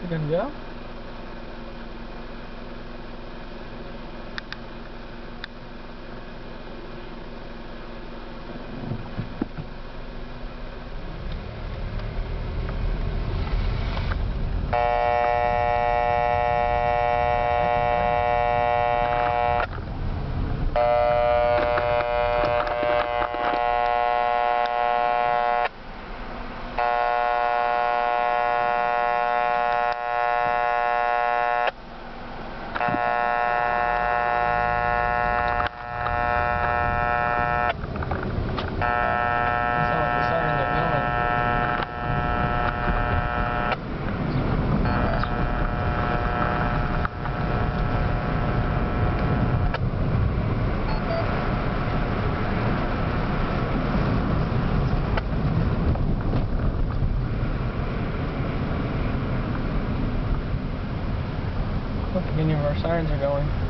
You can go. Thank you. Look, any of our sirens are going.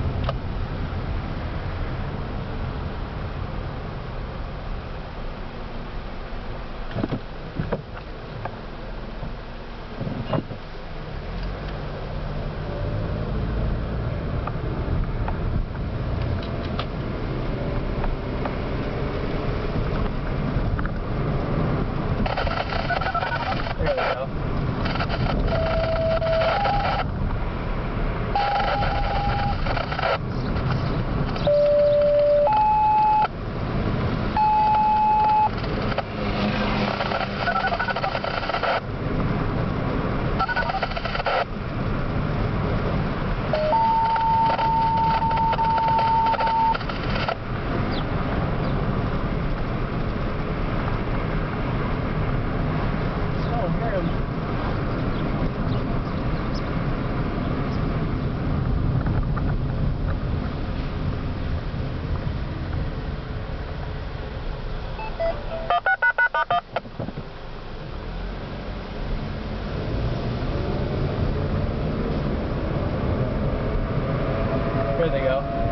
There they go.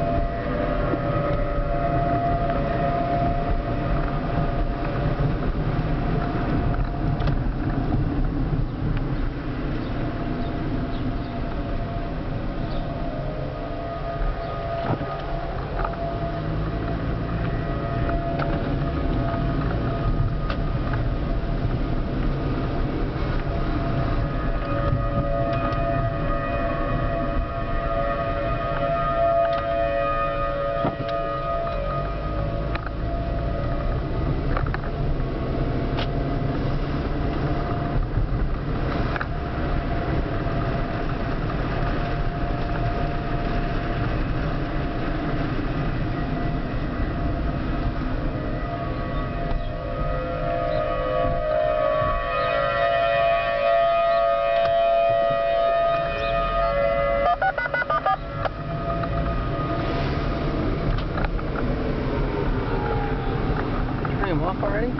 Already?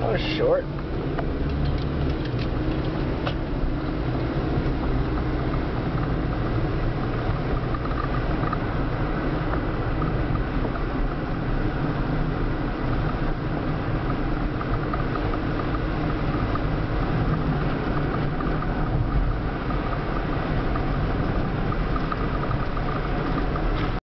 That was short.